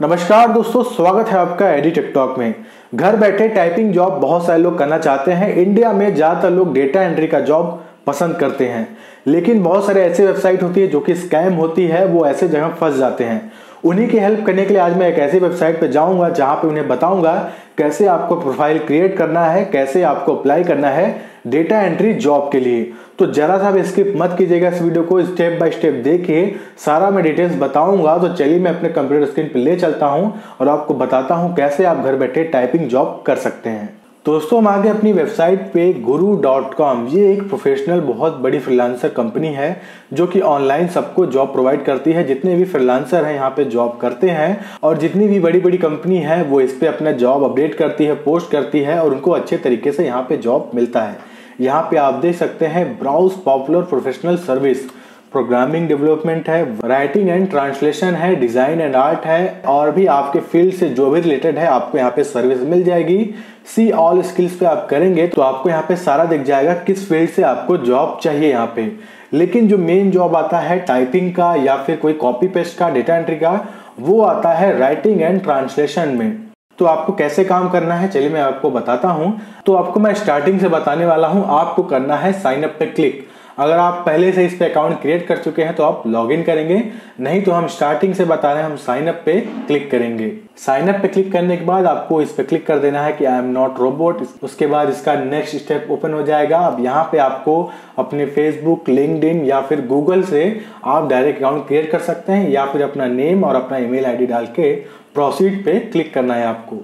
नमस्कार दोस्तों, स्वागत है आपका एडी टिकटॉक में। घर बैठे टाइपिंग जॉब बहुत सारे लोग करना चाहते हैं। इंडिया में ज़्यादातर लोग डेटा एंट्री का जॉब पसंद करते हैं। लेकिन बहुत सारे ऐसे वेबसाइट होती है जो कि स्कैम होती है, वो ऐसे जगह फंस जाते हैं। उन्हीं की हेल्प करने के लिए आज मैं एक ऐसी वेबसाइट पर जाऊँगा जहाँ पे उन्हें बताऊँगा कैसे आपको प्रोफ़ाइल क्रिएट करना है, कैसे आपको अप्लाई करना है डेटा एंट्री जॉब के लिए। तो जरा सा स्किप मत कीजिएगा इस वीडियो को स्टेप बाय स्टेप देखिए, सारा मैं डिटेल्स बताऊँगा। तो चलिए मैं अपने कंप्यूटर स्क्रीन पर ले चलता हूँ और आपको बताता हूँ कैसे आप घर बैठे टाइपिंग जॉब कर सकते हैं। दोस्तों, हम आगे अपनी वेबसाइट पे गुरु डॉट कॉम, ये एक प्रोफेशनल बहुत बड़ी फ्रीलांसर कंपनी है, जो कि ऑनलाइन सबको जॉब प्रोवाइड करती है। जितने भी फ्रीलांसर हैं, यहाँ पे जॉब करते हैं, और जितनी भी बड़ी बड़ी कंपनी है, वो इस पे अपना जॉब अपडेट करती है पोस्ट करती है, और उनको अच्छे तरीके से यहाँ पे जॉब मिलता है। यहाँ पे आप देख सकते हैं browse popular professional service programming development है राइटिंग एंड ट्रांसलेशन है डिज़ाइन एंड आर्ट है, और भी आपके फ़ील्ड से जो भी रिलेटेड है, आपको यहाँ पे सर्विस मिल जाएगी। सी ऑल स्किल्स पे आप करेंगे तो आपको यहाँ पे सारा दिख जाएगा किस फ़ील्ड से आपको जॉब चाहिए यहाँ पे। लेकिन जो मेन जॉब आता है टाइपिंग का या फिर कोई कॉपी पेस्ट का डेटा एंट्री का, वो आता है राइटिंग एंड ट्रांसलेशन में। तो आपको कैसे काम करना है, चलिए मैं आपको बताता हूँ। तो आपको मैं स्टार्टिंग से बताने वाला हूँ, आपको करना है साइन अप पे क्लिक अगर आप पहले से इस पे अकाउंट क्रिएट कर चुके हैं तो आप लॉग इन करेंगे। नहीं तो हम स्टार्टिंग से बता रहे हैं, हम साइन अप पे क्लिक करेंगे। साइन अप पे क्लिक करने के बाद आपको इस पे क्लिक कर देना है कि आई एम नॉट रोबोट उसके बाद इसका नेक्स्ट स्टेप ओपन हो जाएगा। अब यहाँ पे आपको अपने फेसबुक लिंकड या फिर गूगल से आप डायरेक्ट अकाउंट क्रिएट कर सकते हैं, या फिर अपना नेम और अपना ईमेल आईडी डाल के प्रोसीड पे क्लिक करना है आपको।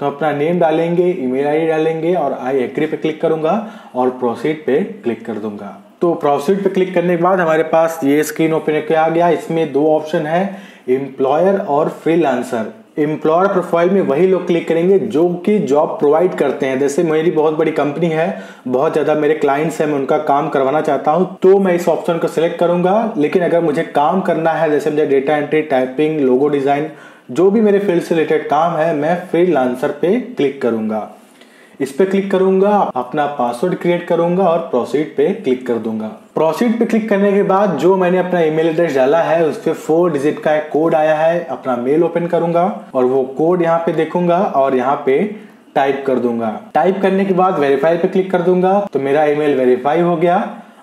तो अपना नेम डालेंगे ईमेल आईडी डालेंगे और आई एग्री पे क्लिक करूँगा और प्रोसीड पे क्लिक कर दूँगा। तो प्रोसीड पे क्लिक करने के बाद हमारे पास ये स्क्रीन ओपन किया गया। इसमें दो ऑप्शन है एम्प्लॉयर और फ्रीलांसर एम्प्लॉयर प्रोफ़ाइल में वही लोग क्लिक करेंगे जो कि जॉब प्रोवाइड करते हैं। जैसे मेरी बहुत बड़ी कंपनी है, बहुत ज़्यादा मेरे क्लाइंट्स हैं, मैं उनका काम करवाना चाहता हूँ तो मैं इस ऑप्शन को सिलेक्ट करूँगा। लेकिन अगर मुझे काम करना है, जैसे मुझे data entry typing logo design जो भी मेरे फ़ील्ड से रिलेटेड काम है, मैं फ्रीलांसर पे क्लिक करूँगा। इस पे क्लिक करूँगा, अपना पासवर्ड क्रिएट करूँगा और प्रोसीड पे क्लिक कर दूँगा। प्रोसीड पे क्लिक करने के बाद जो मैंने अपना ईमेल एड्रेस डाला है, उस पर फोर डिजिट का एक कोड आया है, अपना मेल ओपन करूँगा और वो कोड यहाँ पे देखूँगा और यहाँ पे टाइप कर दूँगा। टाइप करने के बाद वेरीफाई पे क्लिक कर दूँगा तो मेरा ईमेल वेरीफाई हो गया।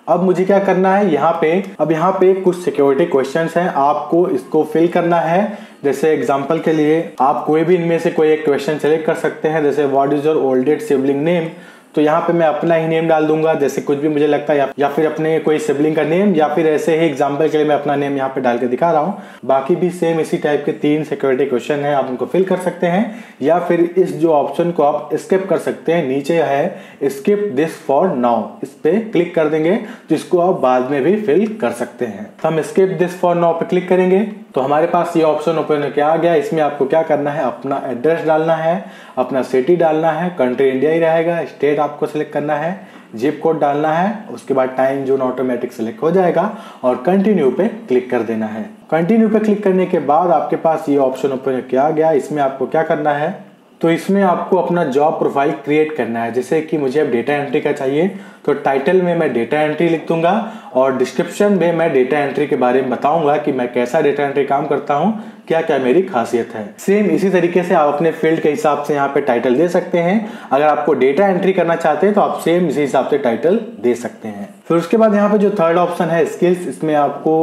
अब मुझे क्या करना है? यहाँ पे, अब यहाँ पे कुछ सिक्योरिटी क्वेश्चंस हैं। आपको इसको फिल करना है। जैसे एग्ज़ाम्पल के लिए, आप कोई भी इनमें से कोई एक क्वेश्चन सेलेक्ट कर सकते हैं। जैसे what is your oldest sibling name तो यहाँ पे मैं अपना ही नेम डाल दूँगा जैसे कुछ भी मुझे लगता है या, फिर अपने कोई सिबलिंग का नेम या फिर ऐसे ही एग्ज़ाम्पल के लिए मैं अपना नेम यहाँ पे डाल के दिखा रहा हूँ। बाकी भी सेम इसी टाइप के तीन सिक्योरिटी क्वेश्चन है आप उनको फिल कर सकते हैं या फिर इस जो ऑप्शन को आप स्किप कर सकते हैं नीचे है स्किप दिस फॉर नाउ इस पे क्लिक कर देंगे जिसको आप बाद में भी फिल कर सकते हैं। तो हम स्किप दिस फॉर नाउ पे क्लिक करेंगे तो हमारे पास ये ऑप्शन ओपन होकर आ गया इसमें आपको क्या करना है अपना एड्रेस डालना है अपना सिटी डालना है कंट्री इंडिया ही रहेगा स्टेट आपको सिलेक्ट करना है जिप कोड डालना है, उसके बाद टाइम जोन ऑटोमेटिक सेलेक्ट हो जाएगा और कंटिन्यू पे क्लिक कर देना है। कंटिन्यू पे क्लिक करने के बाद आपके पास ये ऑप्शन ओपन किया गया, इसमें आपको क्या करना है? तो इसमें आपको अपना जॉब प्रोफ़ाइल क्रिएट करना है। जैसे कि मुझे अब डेटा एंट्री का चाहिए तो टाइटल में मैं डेटा एंट्री लिख दूँगा और डिस्क्रिप्शन में मैं डेटा एंट्री के बारे में बताऊँगा कि मैं कैसा डेटा एंट्री काम करता हूँ क्या क्या मेरी खासियत है। सेम इसी तरीके से आप अपने फ़ील्ड के हिसाब से यहाँ पे टाइटल दे सकते हैं। अगर आपको डेटा एंट्री करना चाहते हैं तो आप सेम इसी हिसाब से टाइटल दे सकते हैं। फिर उसके बाद यहाँ पे जो थर्ड ऑप्शन है स्किल्स इसमें आपको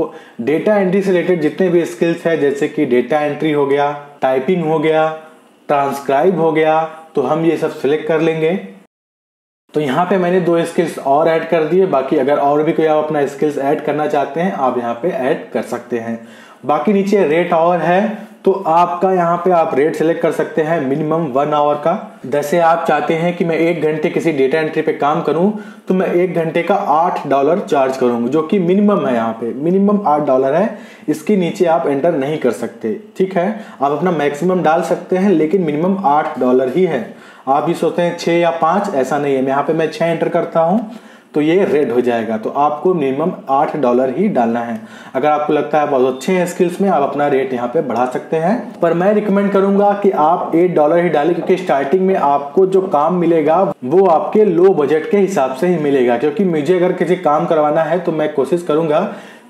डेटा एंट्री से रिलेटेड जितने भी स्किल्स है, जैसे कि डेटा एंट्री हो गया टाइपिंग हो गया ट्रांसक्राइब हो गया तो हम ये सब सिलेक्ट कर लेंगे। तो यहाँ पे मैंने दो स्किल्स और ऐड कर दिए, बाकी अगर और भी कोई आप अपना स्किल्स ऐड करना चाहते हैं, आप यहाँ पे ऐड कर सकते हैं। बाकी नीचे रेट और है तो आपका यहाँ पे आप रेट सेलेक्ट कर सकते हैं मिनिमम वन आवर का। जैसे आप चाहते हैं कि मैं एक घंटे किसी डेटा एंट्री पे काम करूँ तो मैं एक घंटे का आठ डॉलर चार्ज करूँगा, जो कि मिनिमम है यहाँ पे। मिनिमम आठ डॉलर है, इसके नीचे आप एंटर नहीं कर सकते, ठीक है? आप अपना मैक्सिमम डाल सकते हैं, लेकिन मिनिमम आठ डॉलर ही है। आप भी सोचते हैं छह या पाँच, ऐसा नहीं है। यहाँ पे मैं छह एंटर करता हूँ तो ये रेड हो जाएगा। तो आपको मिनिमम आठ डॉलर ही डालना है। अगर आपको लगता है बहुत अच्छे हैं स्किल्स में, आप अपना रेट यहाँ पे बढ़ा सकते हैं। पर मैं रिकमेंड करूँगा कि आप एट डॉलर ही डालें, क्योंकि स्टार्टिंग में आपको जो काम मिलेगा, वो आपके लो बजट के हिसाब से ही मिलेगा। क्योंकि मुझे अगर किसी काम करवाना है तो मैं कोशिश करूँगा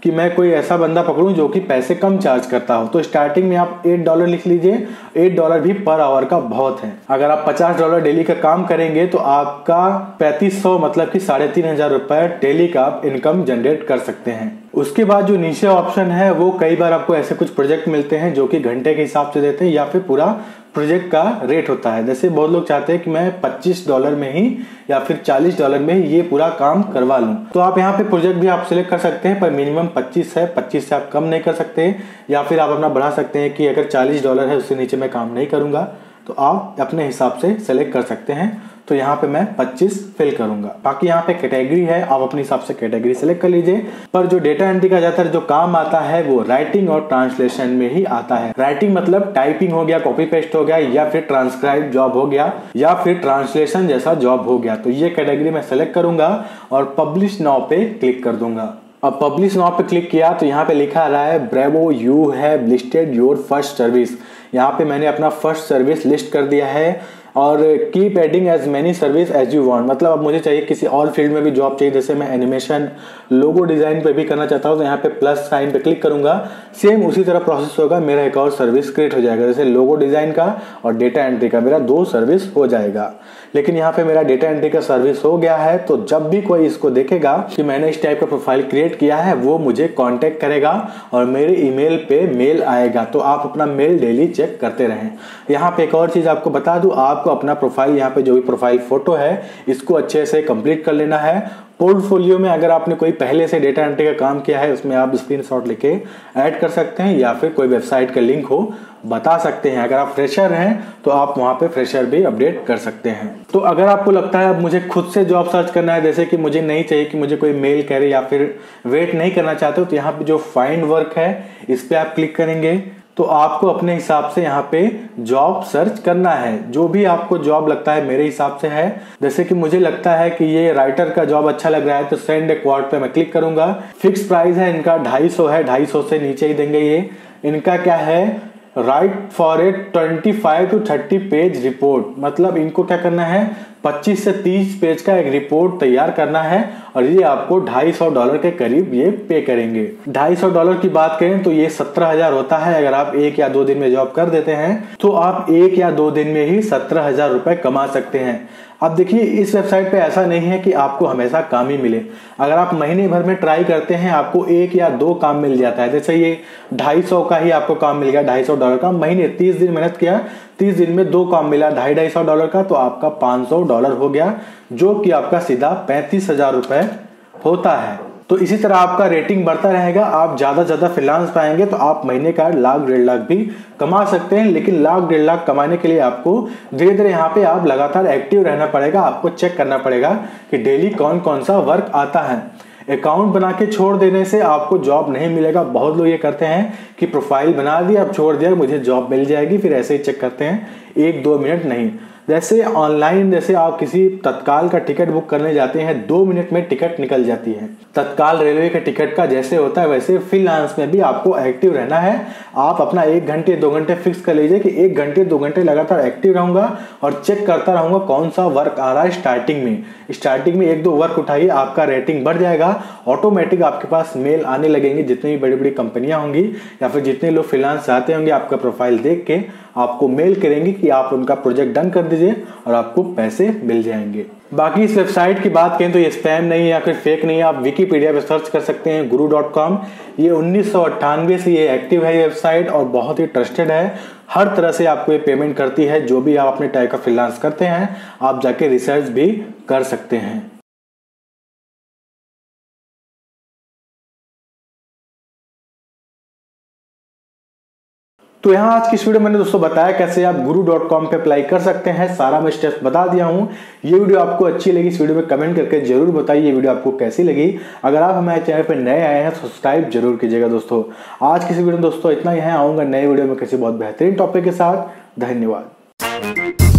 कि मैं कोई ऐसा बंदा पकड़ूं जो कि पैसे कम चार्ज करता हो। तो स्टार्टिंग में आप एट डॉलर लिख लीजिए। एट डॉलर भी पर आवर का बहुत है। अगर आप पचास डॉलर डेली का काम करेंगे तो आपका पैंतीस सौ मतलब कि साढ़े तीन हज़ार रुपए डेली का आप इनकम जनरेट कर सकते हैं। उसके बाद जो नीचे ऑप्शन है, वो कई बार आपको ऐसे कुछ प्रोजेक्ट मिलते हैं जो कि घंटे के हिसाब से देते हैं या फिर पूरा प्रोजेक्ट का रेट होता है। जैसे बहुत लोग चाहते हैं कि मैं 25 डॉलर में ही या फिर 40 डॉलर में ही ये पूरा काम करवा लूँ। तो आप यहाँ पे प्रोजेक्ट भी आप सिलेक्ट कर सकते हैं, पर मिनिमम 25 है। 25 से आप कम नहीं कर सकते या फिर आप अपना बढ़ा सकते हैं कि अगर 40 डॉलर है, उससे नीचे मैं काम नहीं करूँगा। तो आप अपने हिसाब से सेलेक्ट कर सकते हैं। तो यहाँ पे मैं 25 फिल करूँगा। बाकी यहाँ पे कैटेगरी है, आप अपने हिसाब से कैटेगरी सेलेक्ट कर लीजिए। पर जो डेटा एंट्री का ज़्यादातर जो काम आता है, वो राइटिंग और ट्रांसलेशन में ही आता है। राइटिंग मतलब टाइपिंग हो गया कॉपी पेस्ट हो गया, या फिर ट्रांसक्राइब जॉब हो गया, या फिर ट्रांसलेशन जैसा जॉब हो गया। तो ये कैटेगरी मैं सेलेक्ट करूँगा और पब्लिश नाव पे क्लिक कर दूँगा। अब पब्लिश नाव पे क्लिक किया तो यहाँ पे लिखा आ रहा है bravo you have listed your first service यहाँ पे मैंने अपना फ़र्स्ट सर्विस लिस्ट कर दिया है। और keep adding as many service as you want मतलब अब मुझे चाहिए किसी और फ़ील्ड में भी जॉब चाहिए, जैसे मैं एनिमेशन लोगो डिज़ाइन पे भी करना चाहता हूँ तो यहाँ पे प्लस साइन पे क्लिक करूँगा। सेम उसी तरह प्रोसेस होगा, मेरा एक और सर्विस क्रिएट हो जाएगा, जैसे लोगो डिज़ाइन का और डेटा एंट्री का, मेरा दो सर्विस हो जाएगा। लेकिन यहाँ पे मेरा डेटा एंट्री का सर्विस हो गया है तो जब भी कोई इसको देखेगा कि मैंने इस टाइप का प्रोफ़ाइल क्रिएट किया है, वो मुझे कॉन्टेक्ट करेगा और मेरे ईमेल पे मेल आएगा। तो आप अपना मेल डेली चेक करते रहें। यहाँ पे एक और चीज़ आपको बता दू, आपको अपना प्रोफ़ाइल यहाँ पे जो भी प्रोफ़ाइल फ़ोटो है, इसको अच्छे से कंप्लीट कर लेना है पोर्टफोलियो में अगर आपने कोई पहले से डेटा एंट्री का काम किया है, उसमें आप स्क्रीन लेके ऐड कर सकते हैं या फिर कोई वेबसाइट का लिंक हो, बता सकते हैं। अगर आप फ्रेशर हैं तो आप वहाँ पे फ्रेशर भी अपडेट कर सकते हैं। तो अगर आपको लगता है अब मुझे खुद से जॉब सर्च करना है, जैसे कि मुझे नहीं चाहिए कि मुझे कोई मेल करे या फिर वेट नहीं करना चाहते हो तो यहाँ पे जो फाइंड वर्क है, इस पर आप क्लिक करेंगे। तो आपको अपने हिसाब से यहाँ पे जॉब सर्च करना है। जो भी आपको जॉब लगता है मेरे हिसाब से है। जैसे कि मुझे लगता है कि ये राइटर का जॉब अच्छा लग रहा है तो सेंड ए क्वार्ट पे मैं क्लिक करूँगा। फिक्स प्राइस है, इनका ढाई सौ है, ढाई सौ से नीचे ही देंगे ये। इनका क्या है? Write for a twenty five to thirty page report मतलब इनको क्या करना है? 25 से 30 पेज का एक रिपोर्ट तैयार करना है और ये आपको 250 डॉलर के करीब ये पे करेंगे। 250 डॉलर की बात करें तो ये सत्रह हज़ार होता है। अगर आप एक या दो दिन में जॉब कर देते हैं तो आप एक या दो दिन में ही सत्रह हज़ार रुपए कमा सकते हैं। अब देखिए, इस वेबसाइट पे ऐसा नहीं है कि आपको हमेशा काम ही मिले। अगर आप महीने भर में ट्राई करते हैं, आपको एक या दो काम मिल जाता है। जैसे ये ढाई सौ का ही आपको काम मिल गया, ढाई सौ डॉलर का। महीने तीस दिन मेहनत किया, तीस दिन में दो काम मिला, ढाई ढाई सौ डॉलर का तो आपका पाँच सौ डॉलर हो गया, जो कि आपका सीधा पैंतीस हज़ार रुपए होता है। तो इसी तरह आपका रेटिंग बढ़ता रहेगा, आप ज़्यादा ज़्यादा फिलांस पाएँगे तो आप महीने का लाख, डेढ़ लाख भी कमा सकते हैं, लेकिन लाख, डेढ़ लाख कमाने के लिए आपको धीरे धीरे यहाँ पे आप लगातार एक्टिव रहना पड़ेगा, आपको चेक करना पड़ेगा कि डेली कौन कौन सा वर्क आता है। अकाउंट बना के छोड़ देने से आपको जॉब नहीं मिलेगा। बहुत लोग ये करते हैं कि प्रोफ़ाइल बना दिया अब छोड़ दिया, मुझे जॉब मिल जाएगी, फिर ऐसे ही चेक करते हैं। एक, दो मिनट नहीं। जैसे ऑनलाइन जैसे आप किसी तत्काल का टिकट बुक करने जाते हैं, दो मिनट में टिकट निकल जाती है। तत्काल रेलवे के टिकट का जैसे होता है, वैसे फिलांस में भी आपको एक्टिव रहना है। आप अपना एक घंटे, दो घंटे फिक्स कर लीजिए कि एक घंटे, दो घंटे लगातार एक्टिव रहूँगा और चेक करता रहूँगा कौन सा वर्क आ रहा है स्टार्टिंग में। स्टार्टिंग में एक दो वर्क उठाइए, आपका रेटिंग बढ़ जाएगा। ऑटोमेटिक आपके पास मेल आने लगेंगे, जितनी भी बड़ी बड़ी कंपनियाँ होंगी या फिर जितने लोग फिलांस चाहते होंगे आपका प्रोफ़ाइल देख के। आपको मेल करेंगे कि आप उनका प्रोजेक्ट डन कर दीजिए और आपको पैसे मिल जाएँगे। बाकी इस वेबसाइट की बात करें तो ये स्पैम नहीं है या फिर फेक नहीं है। आप विकीपीडिया पे सर्च कर सकते हैं, गुरु डॉट कॉम। ये उन्नीस से ये एक्टिव है ये वेबसाइट और बहुत ही ट्रस्टेड है। हर तरह से आपको ये पेमेंट करती है, जो भी आप अपने टाइप का फ्रीलांस करते हैं, आप जाके रिसर्च भी कर सकते हैं। तो यहाँ आज की वीडियो मैंने दोस्तों बताया कैसे आप गुरु डॉट कॉम पर अप्लाई कर सकते हैं। सारा मैं स्टेप्स बता दिया हूँ। ये वीडियो आपको अच्छी लगी, इस वीडियो में कमेंट करके ज़रूर बताइए ये वीडियो आपको कैसी लगी। अगर आप हमारे चैनल पर नए आए हैं सब्सक्राइब ज़रूर कीजिएगा दोस्तों। आज की वीडियो में दोस्तों इतना ही है। आऊँगा नए वीडियो में किसी बहुत बेहतरीन टॉपिक के साथ। धन्यवाद।